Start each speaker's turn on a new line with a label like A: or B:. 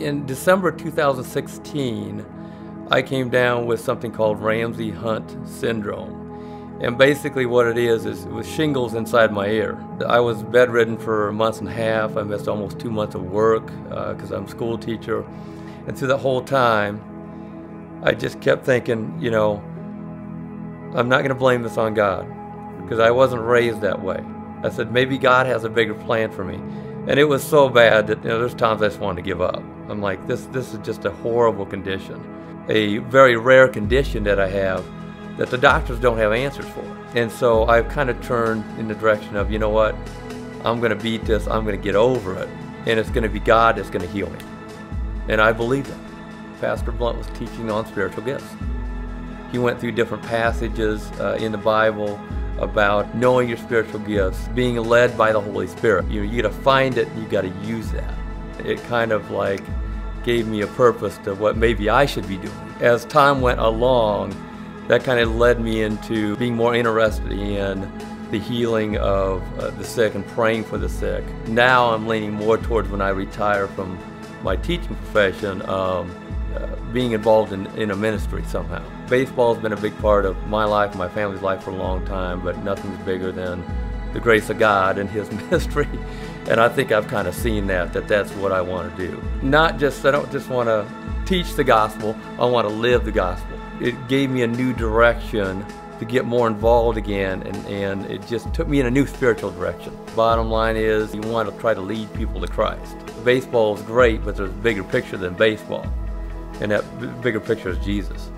A: In December 2016, I came down with something called Ramsay Hunt syndrome. And basically what it is, is it was shingles inside my ear. I was bedridden for months and a half. I missed almost two months of work because uh, I'm a school teacher. And through that whole time, I just kept thinking, you know, I'm not going to blame this on God because I wasn't raised that way. I said, maybe God has a bigger plan for me. And it was so bad that you know, there's times I just wanted to give up. I'm like, this, this is just a horrible condition, a very rare condition that I have that the doctors don't have answers for. And so I've kind of turned in the direction of, you know what, I'm going to beat this, I'm going to get over it, and it's going to be God that's going to heal me. And I believe that. Pastor Blunt was teaching on spiritual gifts. He went through different passages uh, in the Bible about knowing your spiritual gifts, being led by the Holy Spirit. You, you got to find it, you got to use that. It kind of like gave me a purpose to what maybe I should be doing. As time went along, that kind of led me into being more interested in the healing of uh, the sick and praying for the sick. Now I'm leaning more towards when I retire from my teaching profession, um, being involved in, in a ministry somehow. Baseball has been a big part of my life, my family's life for a long time, but nothing's bigger than the grace of God and His ministry. And I think I've kind of seen that, that that's what I want to do. Not just, I don't just want to teach the gospel, I want to live the gospel it gave me a new direction to get more involved again and, and it just took me in a new spiritual direction. Bottom line is you want to try to lead people to Christ. Baseball is great, but there's a bigger picture than baseball. And that bigger picture is Jesus.